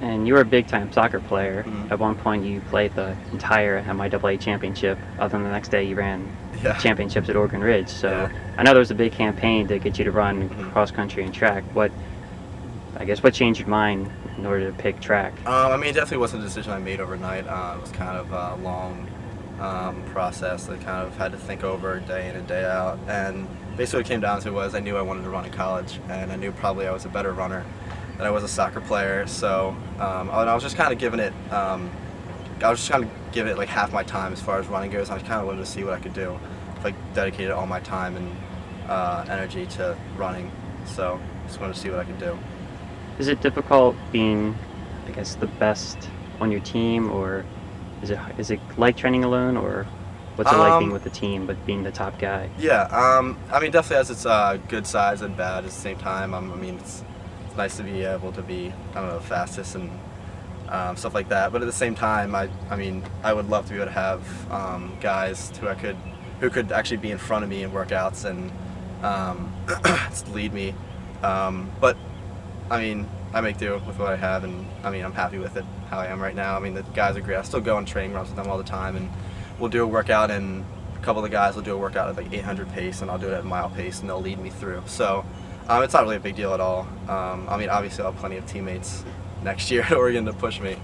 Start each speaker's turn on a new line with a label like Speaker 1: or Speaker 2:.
Speaker 1: And you were a big-time soccer player.
Speaker 2: Mhm.
Speaker 1: At one point, you played the entire MIAA championship. Other than the next day, you ran
Speaker 2: Yeah.
Speaker 1: championships at Oregon Ridge. So
Speaker 2: Yeah.
Speaker 1: I know there was a big campaign to get you to run
Speaker 2: Mhm.
Speaker 1: cross country and track. What, I guess, what changed your mind in order to pick track?
Speaker 2: Um, I mean, it definitely wasn't a decision I made overnight. Uh, it was kind of a long um, process that I kind of had to think over day in and day out. And basically, what it came down to was I knew I wanted to run in college, and I knew probably I was a better runner than I was a soccer player. So um, I was just kind of giving it. Um, I was just kind of giving it like half my time as far as running goes. I kind of wanted to see what I could do if I dedicated all my time and uh, energy to running. So just wanted to see what I could do.
Speaker 1: Is it difficult being, I guess, the best on your team, or is it is it like training alone, or what's it like being
Speaker 2: Um,
Speaker 1: with the team but being the top guy?
Speaker 2: Yeah, um, I mean, definitely has its uh, good sides and bad at the same time. Um, I mean, it's, it's nice to be able to be, I don't know, fastest and um, stuff like that. But at the same time, I, I mean, I would love to be able to have um, guys who I could, who could actually be in front of me in workouts and um, lead me. Um, but I mean, I make do with what I have, and I mean, I'm happy with it how I am right now. I mean, the guys are great. I still go on training runs with them all the time, and we'll do a workout, and a couple of the guys will do a workout at like 800 pace, and I'll do it at mile pace, and they'll lead me through. So um, it's not really a big deal at all. Um, I mean, obviously, I'll have plenty of teammates next year at Oregon to push me.